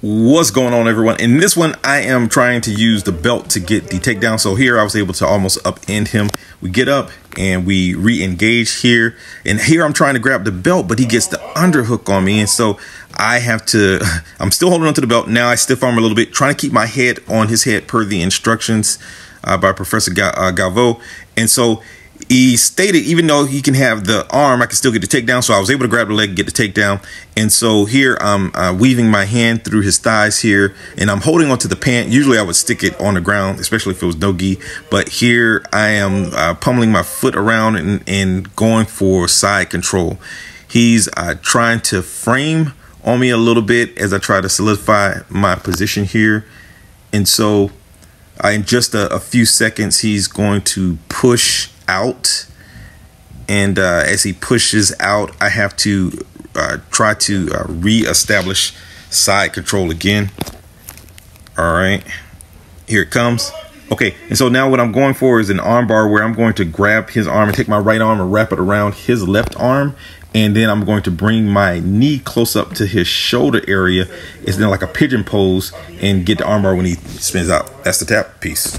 What's going on, everyone? In this one, I am trying to use the belt to get the takedown. So here I was able to almost upend him. We get up and we re-engage here. And here I'm trying to grab the belt, but he gets the underhook on me. And so I have to, I'm still holding onto the belt. Now I stiff arm a little bit, trying to keep my head on his head per the instructions uh, by Professor Ga uh. And so he stated even though he can have the arm, I can still get the takedown. So I was able to grab the leg, get the takedown. And so here I'm uh, weaving my hand through his thighs here, and I'm holding onto the pant. Usually I would stick it on the ground, especially if it was no gi. But here I am uh, pummeling my foot around and, and going for side control. He's uh, trying to frame on me a little bit as I try to solidify my position here. And so uh, in just a, a few seconds, he's going to push out. And uh, as he pushes out, I have to uh, try to uh, re-establish side control again. All right, here it comes. Okay, and so now what I'm going for is an armbar where I'm going to grab his arm and take my right arm and wrap it around his left arm. And then I'm going to bring my knee close up to his shoulder area. It's then like a pigeon pose and get the armbar when he spins out. That's the tap. Peace.